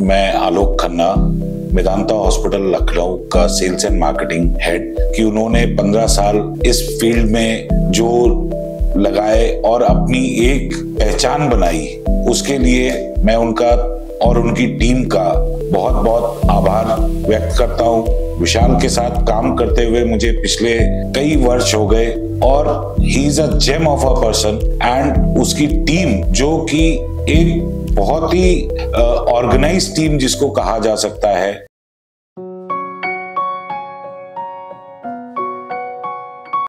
मैं आलोक खन्ना मेदांता हॉस्पिटल, लखनऊ का sales and marketing head, कि उन्होंने 15 साल इस फ़ील्ड में जो लगाए और अपनी एक पहचान बनाई। उसके लिए मैं उनका और उनकी टीम का बहुत बहुत आभार व्यक्त करता हूँ। विशाल के साथ काम करते हुए मुझे पिछले कई वर्ष हो गए और he is a gem of a person and उसकी टीम जो कि एक बहुत ही ऑर्गेनाइज टीम जिसको कहा जा सकता है।